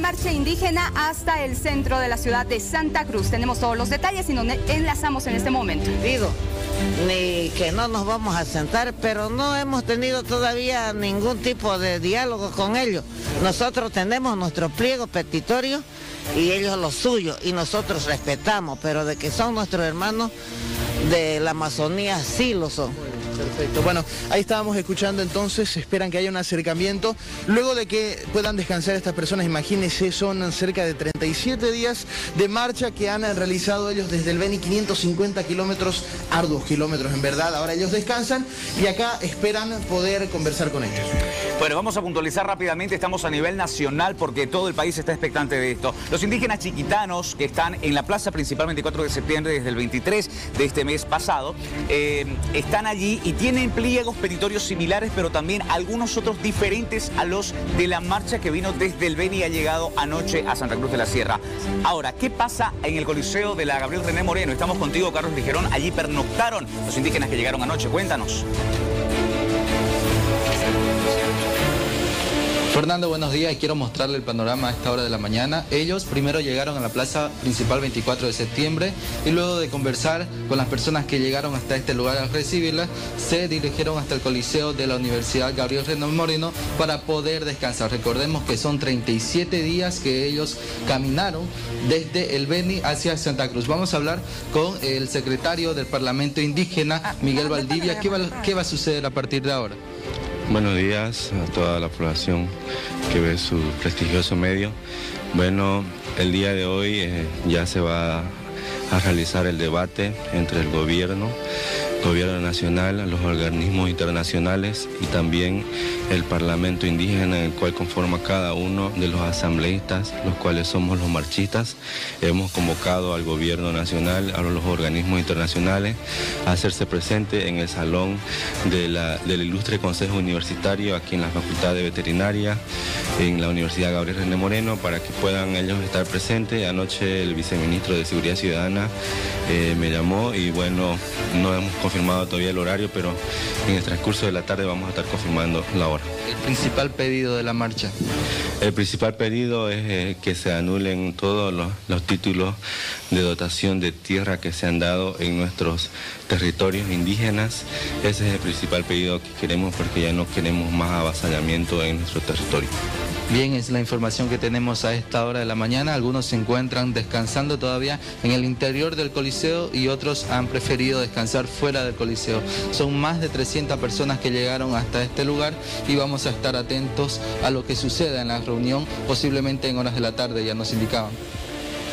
marcha indígena hasta el centro de la ciudad de Santa Cruz. Tenemos todos los detalles y nos enlazamos en este momento. Digo, ni que no nos vamos a sentar, pero no hemos tenido todavía ningún tipo de diálogo con ellos. Nosotros tenemos nuestro pliego petitorio y ellos lo suyo y nosotros respetamos, pero de que son nuestros hermanos de la Amazonía sí lo son. Perfecto. Bueno, ahí estábamos escuchando entonces, esperan que haya un acercamiento. Luego de que puedan descansar estas personas, imagínense, son cerca de 37 días de marcha que han realizado ellos desde el Beni, 550 kilómetros, arduos kilómetros en verdad. Ahora ellos descansan y acá esperan poder conversar con ellos. Bueno, vamos a puntualizar rápidamente, estamos a nivel nacional porque todo el país está expectante de esto. Los indígenas chiquitanos que están en la plaza principal 24 de septiembre desde el 23 de este mes pasado, eh, están allí y tienen pliegos petitorios similares, pero también algunos otros diferentes a los de la marcha que vino desde el Beni y ha llegado anoche a Santa Cruz de la Sierra. Ahora, ¿qué pasa en el Coliseo de la Gabriel René Moreno? Estamos contigo, Carlos Ligerón. Allí pernoctaron los indígenas que llegaron anoche. Cuéntanos. Fernando, buenos días. Quiero mostrarle el panorama a esta hora de la mañana. Ellos primero llegaron a la plaza principal 24 de septiembre y luego de conversar con las personas que llegaron hasta este lugar a recibirlas, se dirigieron hasta el Coliseo de la Universidad Gabriel Renan Moreno para poder descansar. Recordemos que son 37 días que ellos caminaron desde el Beni hacia Santa Cruz. Vamos a hablar con el secretario del Parlamento Indígena, Miguel Valdivia. ¿Qué va, qué va a suceder a partir de ahora? Buenos días a toda la población que ve su prestigioso medio. Bueno, el día de hoy eh, ya se va a realizar el debate entre el gobierno gobierno nacional, los organismos internacionales y también el Parlamento indígena en el cual conforma cada uno de los asambleístas, los cuales somos los marchistas. Hemos convocado al gobierno nacional, a los organismos internacionales a hacerse presente en el salón del ilustre Consejo Universitario aquí en la Facultad de Veterinaria, en la Universidad Gabriel René Moreno, para que puedan ellos estar presentes. Anoche el viceministro de Seguridad Ciudadana eh, me llamó y bueno, no hemos confirmado todavía el horario, pero en el transcurso de la tarde vamos a estar confirmando la hora. ¿El principal pedido de la marcha? El principal pedido es eh, que se anulen todos los, títulos de dotación de tierra que se han dado en nuestros territorios indígenas. Ese es el principal pedido que queremos porque ya no queremos más avasallamiento en nuestro territorio. Bien, es la información que tenemos a esta hora de la mañana. Algunos se encuentran descansando todavía en el interior del Coliseo y otros han preferido descansar fuera del Coliseo. Son más de 300 personas que llegaron hasta este lugar y vamos a estar atentos a lo que suceda en la reunión, posiblemente en horas de la tarde, ya nos indicaban.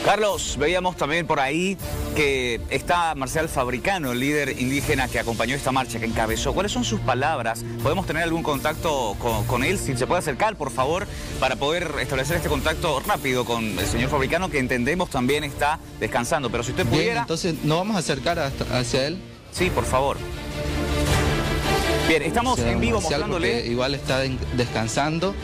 Carlos, veíamos también por ahí que está Marcial Fabricano, el líder indígena que acompañó esta marcha, que encabezó. ¿Cuáles son sus palabras? ¿Podemos tener algún contacto con, él? Si se puede acercar, por favor, para poder establecer este contacto rápido con el señor Fabricano, que entendemos también está descansando. Pero si usted pudiera... Bien, entonces, ¿no vamos a acercar hacia él? Sí, por favor. Bien, estamos en vivo mostrándole. Igual está descansando.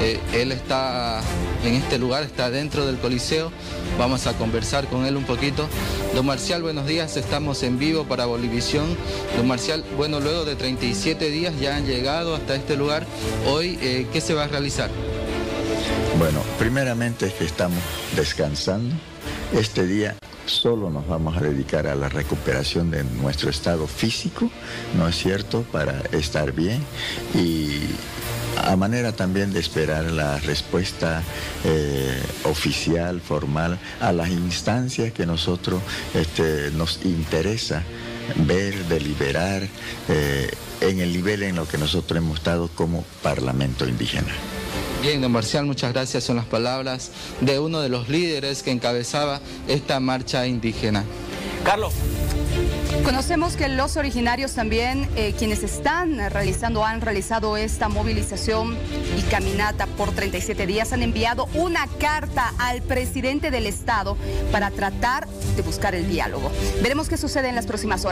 Eh, él está en este lugar, está dentro del Coliseo. Vamos a conversar con él un poquito. Don Marcial, buenos días. Estamos en vivo para Bolivisión. Don Marcial, bueno, luego de 37 días ya han llegado hasta este lugar. Hoy, eh, ¿qué se va a realizar? Bueno, primeramente es que estamos descansando. Este día solo nos vamos a dedicar a la recuperación de nuestro estado físico, ¿no es cierto?, para estar bien y a manera también de esperar la respuesta eh, oficial, formal, a las instancias que nosotros este, nos interesa ver, deliberar eh, en el nivel en lo que nosotros hemos estado como Parlamento Indígena. Bien, don Marcial, muchas gracias. Son las palabras de uno de los líderes que encabezaba esta marcha indígena. Carlos. Conocemos que los originarios también, eh, quienes están realizando, han realizado esta movilización y caminata por 37 días, han enviado una carta al presidente del Estado para tratar de buscar el diálogo. Veremos qué sucede en las próximas horas.